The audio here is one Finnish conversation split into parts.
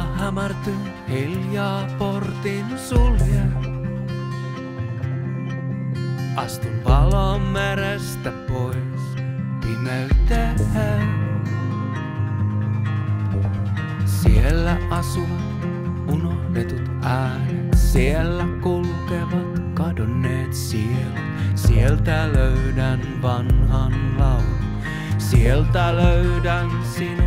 hämärty hiljaa portin sulje. Astun valon merestä pois pimeyteen. Siellä asuvat unohdetut äänet, siellä kulkevat kadonneet sielut. Sieltä löydän vanhan laulun, sieltä löydän sinut.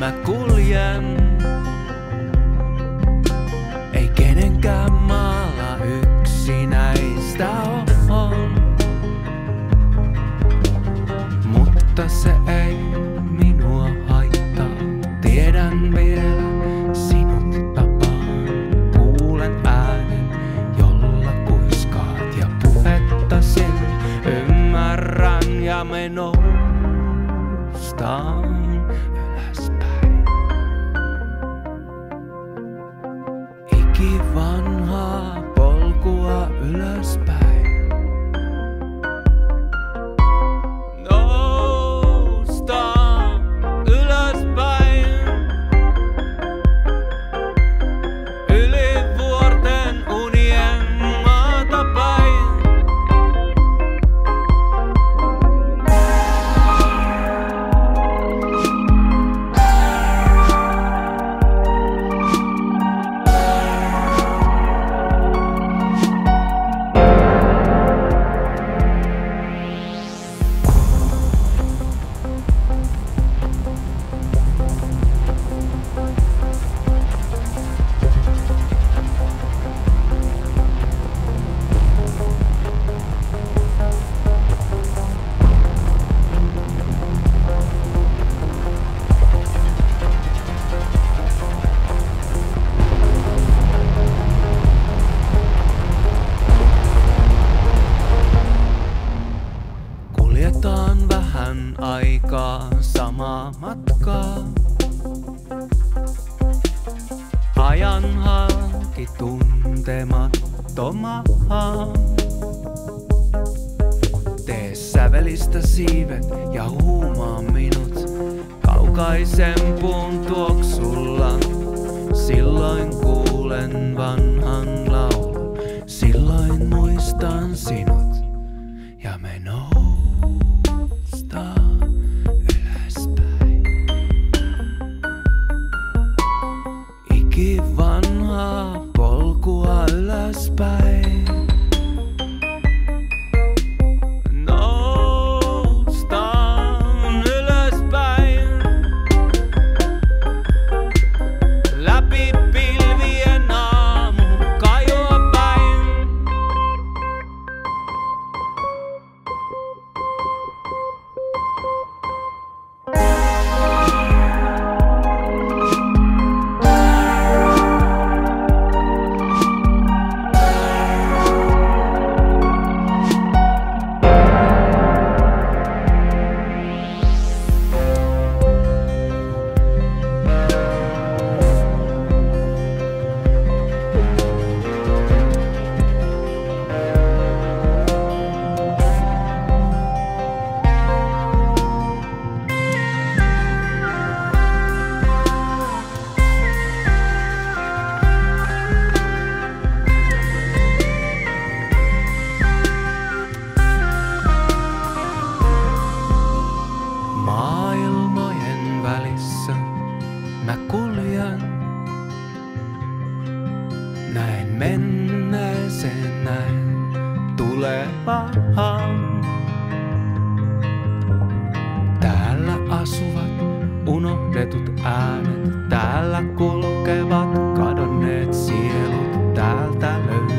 Mä kuljen. Ei kenenkään maalla yksinäistä on. Mutta se ei minua haittaa. Tiedän vielä sinut tapaan. Kuulen äänen, jolla kuiskaat ja puhetta sen ymmärrän ja me Ajan halki tuntemattomaan. Tee sävelistä siivet ja huumaa minut kaukaisen puun tuoksulla. Silloin kuulen vanhan laulun, silloin muistan sinut ja me Ikivanhaa polkua ylöspäin. Mä kuljen. Näin menneeseen näin tulevaan. Täällä asuvat unohdetut äänet, täällä kulkevat kadonneet sielut, täältä löytyy